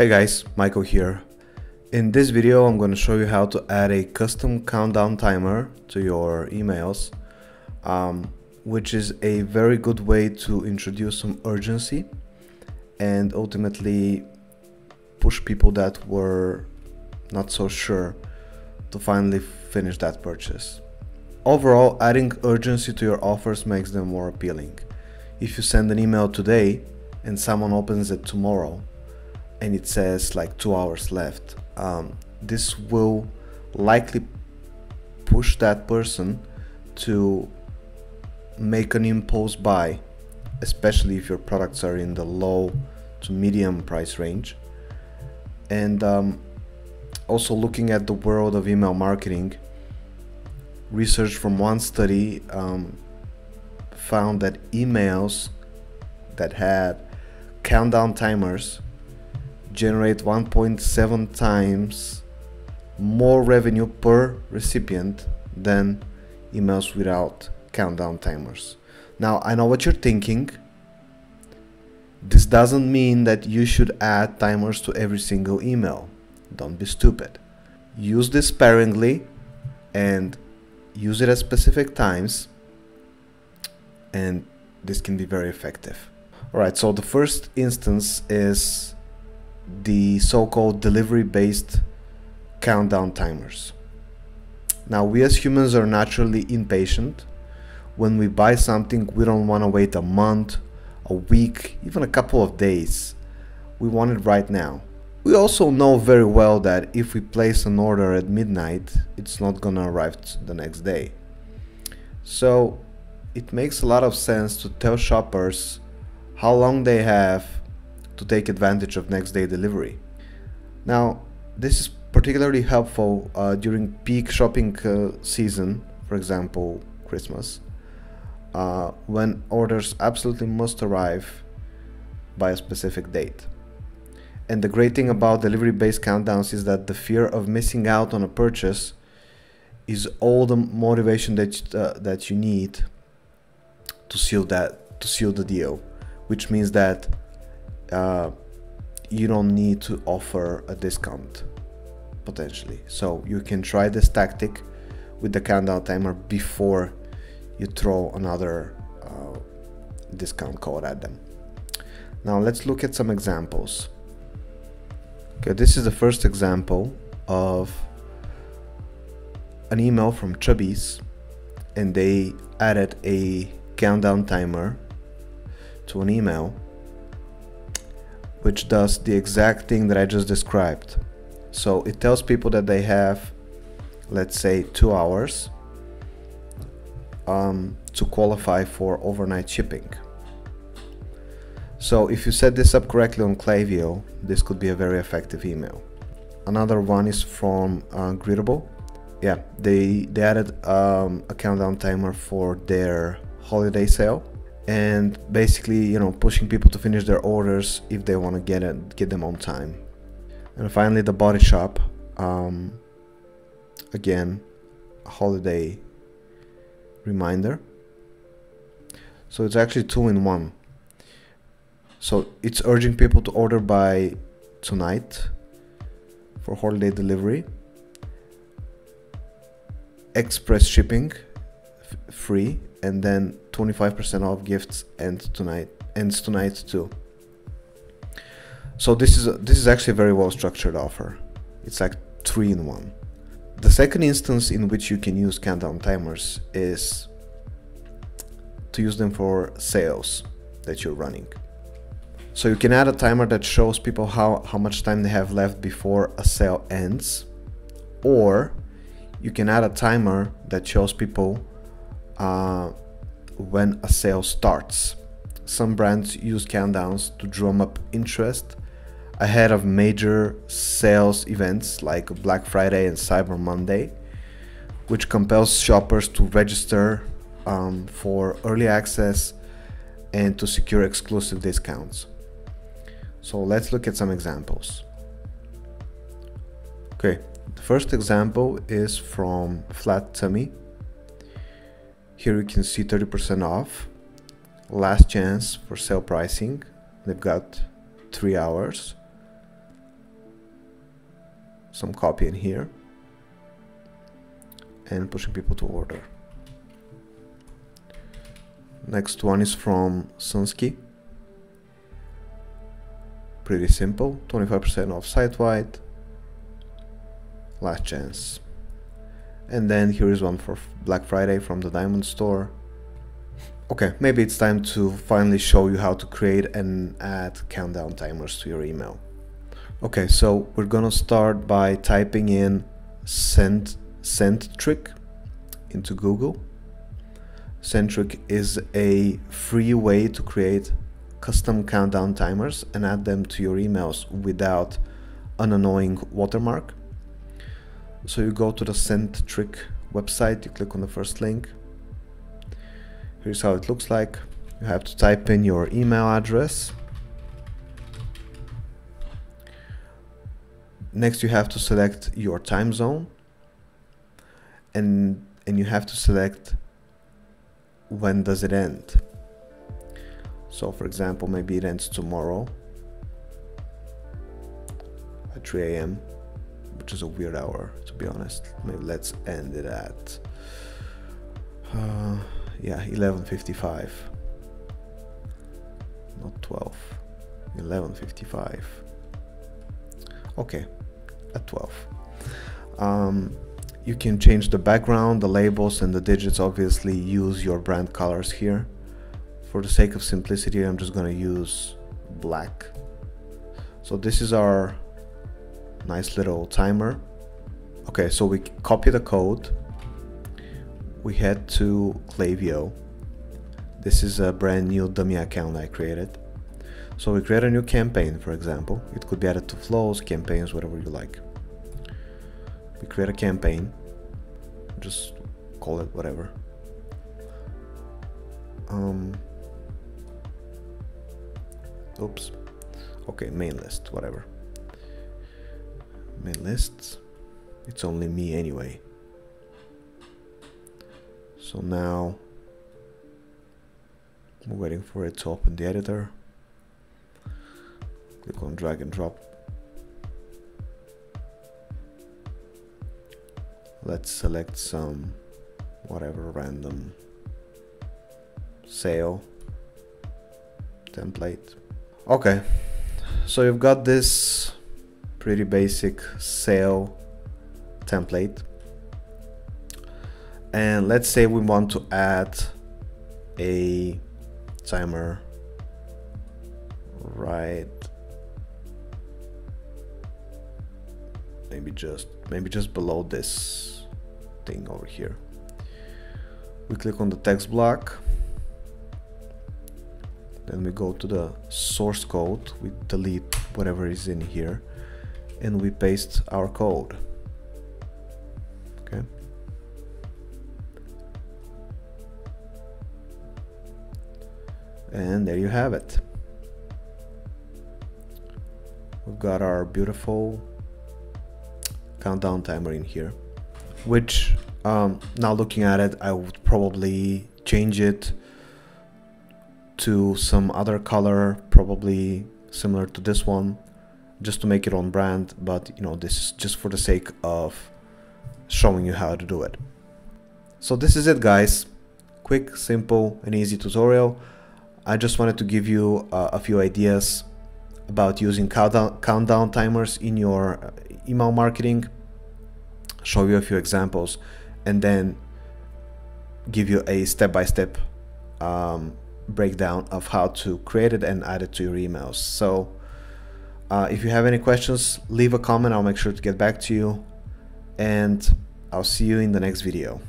Hey guys, Michael here. In this video I'm going to show you how to add a custom countdown timer to your emails um, which is a very good way to introduce some urgency and ultimately push people that were not so sure to finally finish that purchase. Overall, adding urgency to your offers makes them more appealing. If you send an email today and someone opens it tomorrow and it says like two hours left, um, this will likely push that person to make an impulse buy, especially if your products are in the low to medium price range. And um, also looking at the world of email marketing, research from one study um, found that emails that had countdown timers generate 1.7 times more revenue per recipient than emails without countdown timers. Now, I know what you're thinking. This doesn't mean that you should add timers to every single email. Don't be stupid. Use this sparingly and use it at specific times and this can be very effective. Alright, so the first instance is the so-called delivery-based countdown timers. Now we as humans are naturally impatient when we buy something, we don't want to wait a month, a week, even a couple of days. We want it right now. We also know very well that if we place an order at midnight, it's not gonna arrive the next day. So it makes a lot of sense to tell shoppers how long they have to take advantage of next day delivery. Now, this is particularly helpful uh, during peak shopping uh, season, for example, Christmas, uh, when orders absolutely must arrive by a specific date. And the great thing about delivery based countdowns is that the fear of missing out on a purchase is all the motivation that uh, that you need to seal that to seal the deal, which means that uh, you don't need to offer a discount potentially. So you can try this tactic with the countdown timer before you throw another uh, discount code at them. Now let's look at some examples. Okay, this is the first example of an email from Chubbies and they added a countdown timer to an email which does the exact thing that I just described. So it tells people that they have, let's say, two hours um, to qualify for overnight shipping. So if you set this up correctly on Klaviyo, this could be a very effective email. Another one is from uh, Greetabl. Yeah, they, they added um, a countdown timer for their holiday sale and basically, you know, pushing people to finish their orders if they want to get it, get them on time. And finally, the body shop. Um, again, holiday reminder so it's actually two in one so it's urging people to order by tonight for holiday delivery express shipping free and then 25% off gifts and tonight ends tonight too. So this is this is actually a very well structured offer. It's like three in one. The second instance in which you can use countdown timers is to use them for sales that you're running. So you can add a timer that shows people how, how much time they have left before a sale ends, or you can add a timer that shows people uh, when a sale starts. Some brands use countdowns to drum up interest ahead of major sales events like Black Friday and Cyber Monday, which compels shoppers to register um, for early access and to secure exclusive discounts. So let's look at some examples. Okay, the first example is from Flat Tummy. Here you can see 30% off. Last chance for sale pricing. They've got three hours some copy in here and pushing people to order. Next one is from Sunski. Pretty simple, 25% off site-wide, last chance. And then here is one for Black Friday from the Diamond Store. Okay, maybe it's time to finally show you how to create and add countdown timers to your email. Okay, so we're gonna start by typing in send Centric into Google. Sendtric is a free way to create custom countdown timers and add them to your emails without an annoying watermark. So you go to the Sendtric website, you click on the first link. Here's how it looks like. You have to type in your email address. Next you have to select your time zone and and you have to select when does it end. So for example, maybe it ends tomorrow at 3 a.m., which is a weird hour to be honest. Maybe let's end it at uh, yeah 11:55, not 12, 11:55. Okay, at 12. Um, you can change the background, the labels and the digits obviously use your brand colors here. For the sake of simplicity I'm just gonna use black. So this is our nice little timer. Okay, so we copy the code. We head to Klaviyo. This is a brand new dummy account I created. So we create a new campaign, for example. It could be added to flows, campaigns, whatever you like. We create a campaign. Just call it whatever. Um, oops. Okay, main list, whatever. Main lists. It's only me anyway. So now we're waiting for it to open the editor click on drag and drop let's select some whatever random sale template okay so you've got this pretty basic sale template. And let's say we want to add a timer right maybe just maybe just below this thing over here. We click on the text block. Then we go to the source code. We delete whatever is in here and we paste our code. Okay. And there you have it. We've got our beautiful countdown timer in here which um, now looking at it I would probably change it to some other color probably similar to this one just to make it on brand but you know this is just for the sake of showing you how to do it. So this is it guys. Quick simple and easy tutorial. I just wanted to give you uh, a few ideas about using countdown, countdown timers in your uh, email marketing, show you a few examples, and then give you a step-by-step -step, um, breakdown of how to create it and add it to your emails. So uh, if you have any questions, leave a comment. I'll make sure to get back to you. And I'll see you in the next video.